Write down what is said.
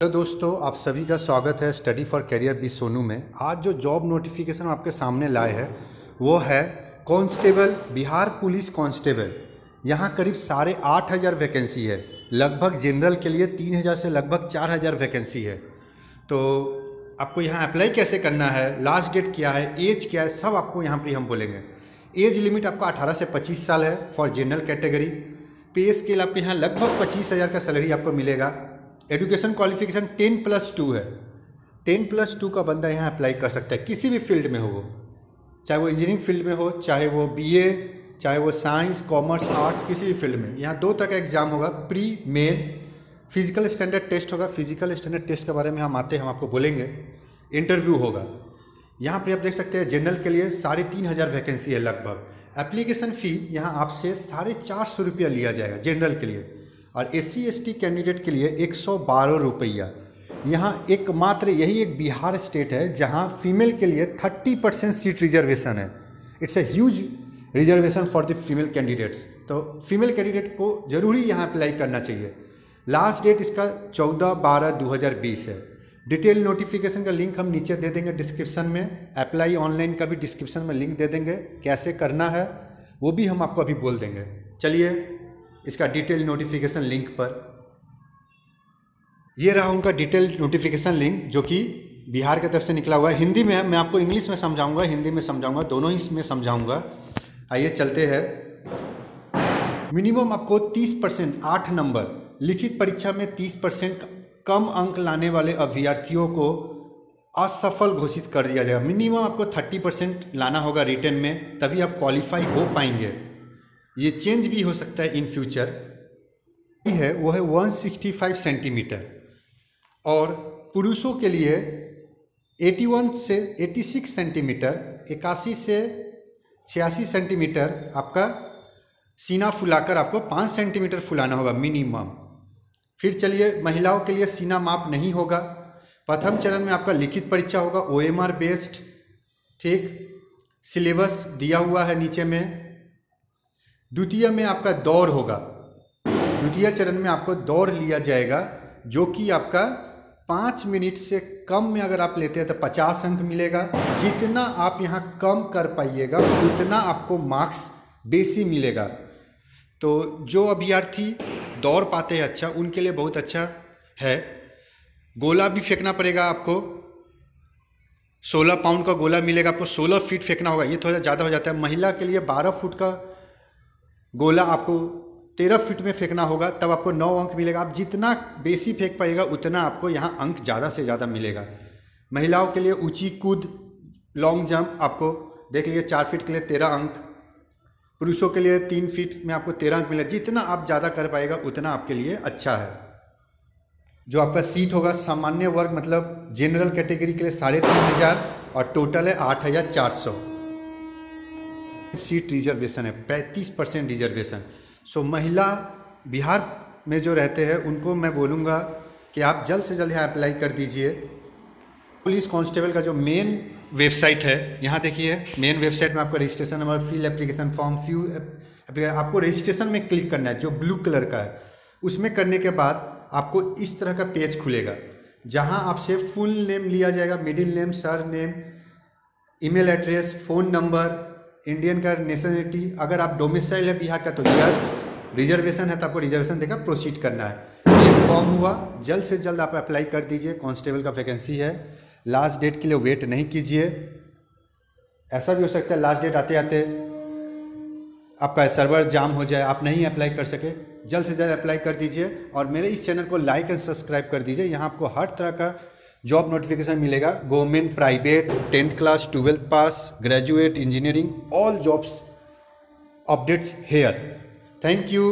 Hello दोस्तों, आप सभी का स्वागत है study for career by Sonu में। आज जो जॉब नोटिफिकेशन आपके सामने लाए हैं, वो है कांस्टेबल, बिहार पुलिस कांस्टेबल। यहाँ करीब साढ़े आठ हज़ार वैकेंसी है। लगभग जनरल के लिए तीन हज़ार से लगभग चार हज़ार वैकेंसी है। तो आपको यहाँ अप्लाई कैसे करना है लास्ट डेट क्या है एज क्या है, सब आपको यहाँ पर हम बोलेंगे। एज लिमिट आपका अठारह से पच्चीस साल है for general category pay scale आपके यहाँ लगभग पच्चीस हज़ार का सैलरी आपको मिलेगा। Education qualification ten plus two है। टेन प्लस टू का बंदा यहाँ अप्लाई कर सकता है, किसी भी फ़ील्ड में हो वो। चाहे वो इंजीनियरिंग फ़ील्ड में हो, चाहे वो बीए चाहे वो साइंस कॉमर्स आर्ट्स किसी भी फ़ील्ड में। यहाँ दो तरह का एग्ज़ाम होगा pre main physical standard test होगा फ़िज़िकल स्टैंडर्ड टेस्ट के बारे में हम आते हैं, हम आपको बोलेंगे। इंटरव्यू होगा। यहाँ पर आप देख सकते हैं जनरल के लिए साढ़े तीन हज़ार वैकेंसी है लगभग। एप्लीकेशन फ़ी यहाँ आपसे साढ़े चार सौ रुपया लिया जाएगा जनरल के लिए। और एस सी कैंडिडेट के लिए एक सौ बारह रुपया। यहाँ एकमात्र यही एक बिहार स्टेट है जहाँ फीमेल के लिए थर्टी परसेंट सीट रिजर्वेशन है। It's a huge reservation for the female candidates तो फीमेल कैंडिडेट को ज़रूरी यहाँ अप्लाई करना चाहिए। लास्ट डेट इसका चौदह बारह दो हज़ार बीस है। डिटेल नोटिफिकेशन का लिंक हम नीचे दे देंगे डिस्क्रिप्शन में। अप्लाई ऑनलाइन का भी डिस्क्रिप्शन में लिंक दे देंगे। कैसे करना है, वो भी हम आपको अभी बोल देंगे। चलिए इसका डिटेल नोटिफिकेशन लिंक पर। यह रहा उनका डिटेल नोटिफिकेशन लिंक जो कि बिहार की तरफ़ से निकला हुआ है। हिंदी में है मैं आपको इंग्लिश में समझाऊँगा, हिंदी में समझाऊँगा, दोनों ही में समझाऊँगा। आइए चलते हैं। मिनिमम आपको 30 परसेंट, आठ नंबर। लिखित परीक्षा में 30 परसेंट कम अंक लाने वाले अभ्यर्थियों को असफल घोषित कर दिया जाएगा। मिनिमम आपको 30 परसेंट लाना होगा रिटर्न में, तभी आप क्वालिफाई हो पाएँगे। ये चेंज भी हो सकता है इन फ्यूचर। है, वो है 165 सेंटीमीटर। और पुरुषों के लिए 81 से 86 सेंटीमीटर, इक्यासी से छियासी सेंटीमीटर आपका सीना फुलाकर आपको पाँच सेंटीमीटर फुलाना होगा मिनिमम। फिर चलिए, महिलाओं के लिए सीना माप नहीं होगा। प्रथम चरण में आपका लिखित परीक्षा होगा ओ एम आर बेस्ड ठीक? सिलेबस दिया हुआ है नीचे में। द्वितीय में आपका दौड़ होगा। द्वितीय चरण में आपको दौड़ लिया जाएगा, जो कि आपका पाँच मिनट से कम में अगर आप लेते हैं तो पचास अंक मिलेगा। जितना आप यहाँ कम कर पाइएगा, उतना आपको मार्क्स बेसी मिलेगा। तो जो अभ्यर्थी दौड़ पाते हैं अच्छा उनके लिए बहुत अच्छा है। गोला भी फेंकना पड़ेगा आपको। 16 पाउंड का गोला मिलेगा, आपको 16 फीट फेंकना होगा। ये थोड़ा ज़्यादा हो जाता है। महिला के लिए 12 फुट का गोला आपको तेरह फीट में फेंकना होगा, तब आपको नौ अंक मिलेगा। आप जितना बेसी फेंक पाएगा उतना आपको यहाँ अंक ज़्यादा से ज़्यादा मिलेगा। महिलाओं के लिए ऊँची कूद लॉन्ग जंप आपको, देख लीजिए, चार फीट के लिए तेरह अंक, पुरुषों के लिए तीन फीट में आपको तेरह अंक मिलेगा। जितना आप ज़्यादा कर पाएगा उतना आपके लिए अच्छा है। जो आपका सीट होगा, सामान्य वर्ग मतलब जनरल कैटेगरी के लिए साढ़े तीन हज़ार और टोटल है आठ हज़ार चार सौ। सीट रिजर्वेशन है, पैंतीस परसेंट रिजर्वेशन सो महिला बिहार में जो रहते हैं, उनको मैं बोलूँगा कि आप जल्द से जल्द यहाँ अप्लाई कर दीजिए। पुलिस कांस्टेबल का जो मेन वेबसाइट है, यहाँ देखिए मेन वेबसाइट में आपका registration number fill application form few आपको रजिस्ट्रेशन में क्लिक करना है, जो ब्लू कलर का है। उसमें करने के बाद आपको इस तरह का पेज खुलेगा, जहाँ आपसे फुल नेम लिया जाएगा middle name surname email address phone number Indian का नेशनलिटी अगर आप डोमिसाइल है बिहार का तो यस रिजर्वेशन है तो आपको रिजर्वेशन देकर प्रोसीड करना है। ये फॉर्म हुआ, जल्द से जल्द आप अप्लाई कर दीजिए कांस्टेबल का वैकेंसी है। लास्ट डेट के लिए वेट नहीं कीजिए। ऐसा भी हो सकता है लास्ट डेट आते आते आपका सर्वर जाम हो जाए, आप नहीं अप्लाई कर सके। जल्द से जल्द अप्लाई कर दीजिए और मेरे इस चैनल को लाइक एंड सब्सक्राइब कर दीजिए। यहाँ आपको हर तरह का जॉब नोटिफिकेशन मिलेगा। Government private tenth class twelfth pass graduate engineering all jobs updates here thank you